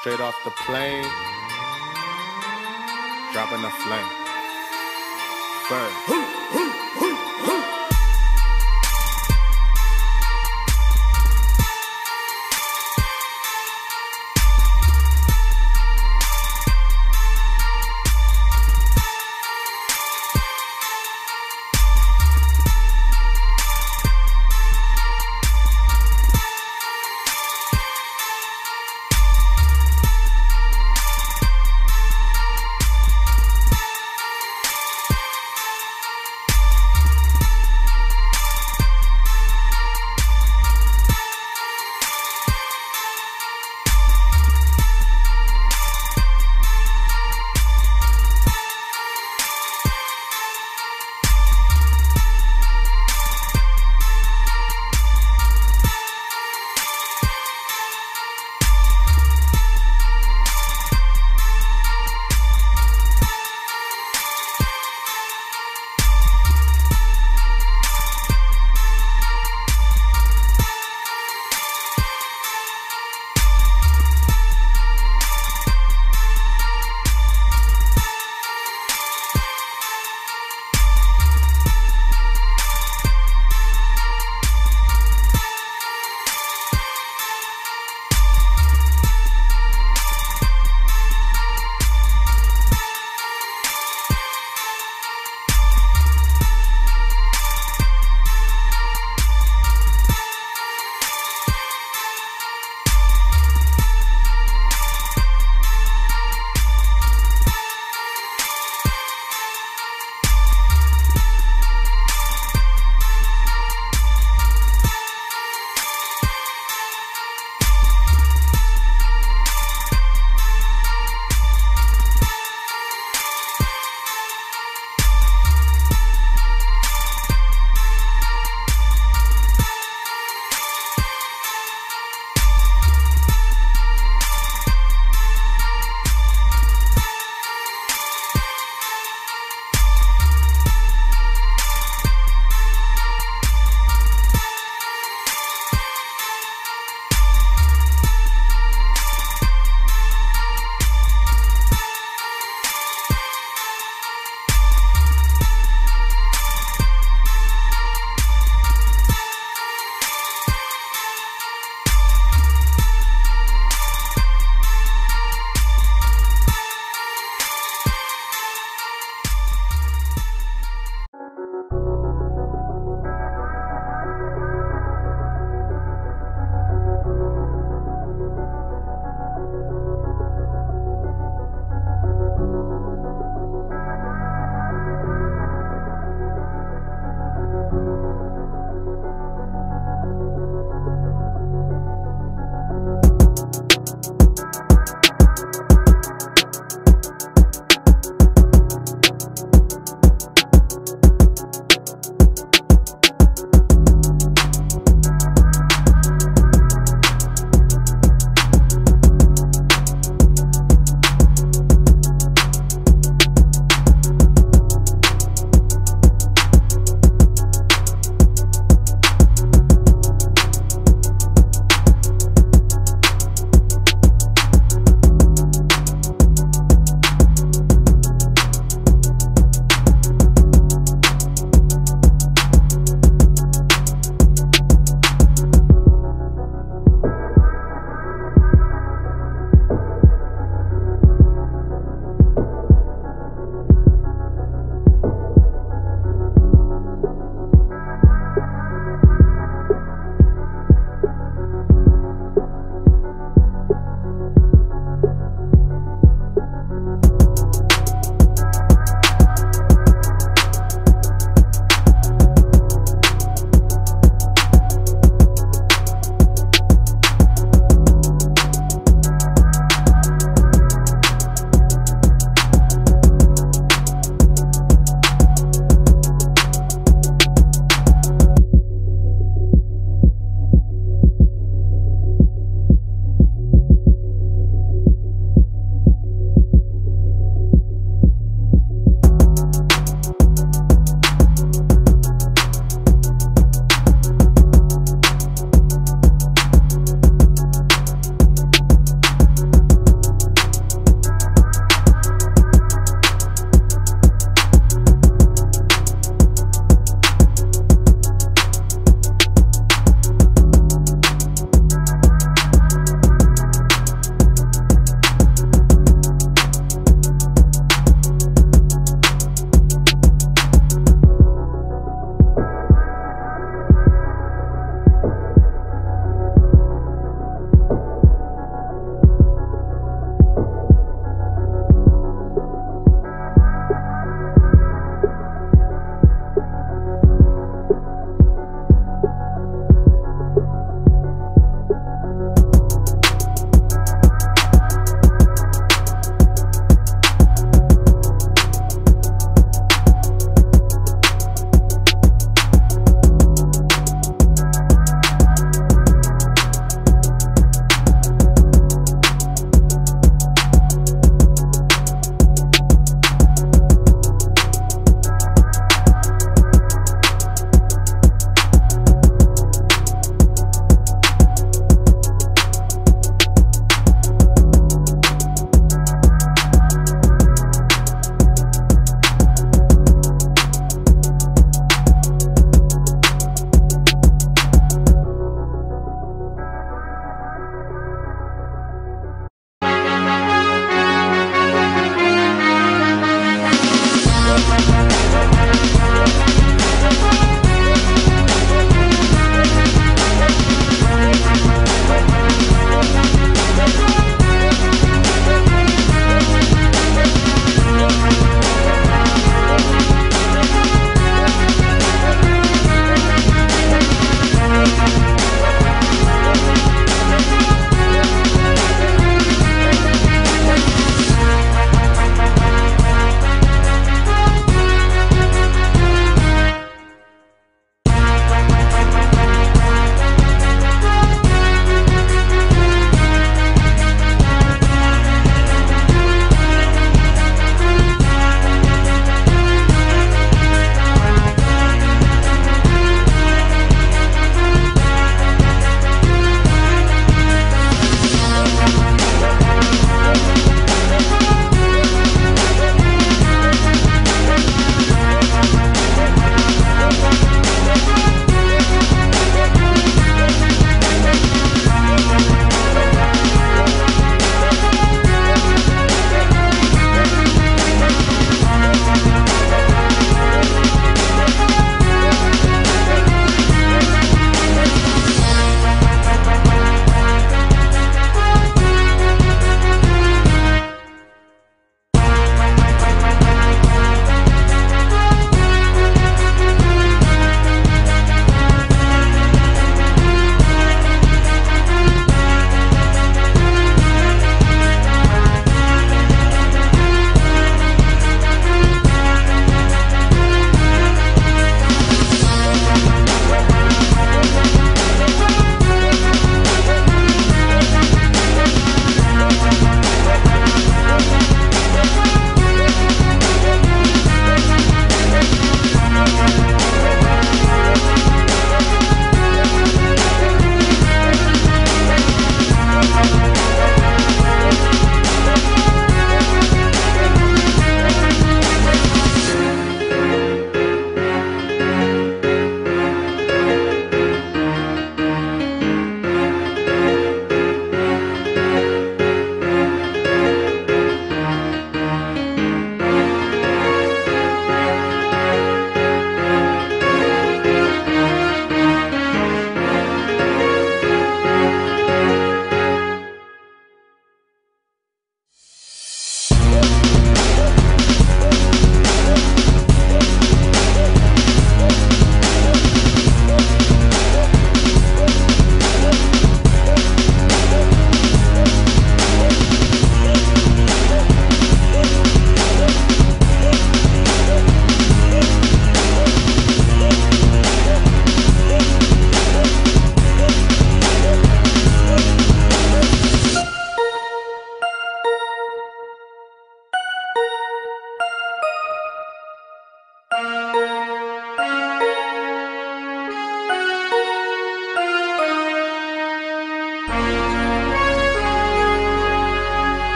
Straight off the plane. Dropping the flame. First.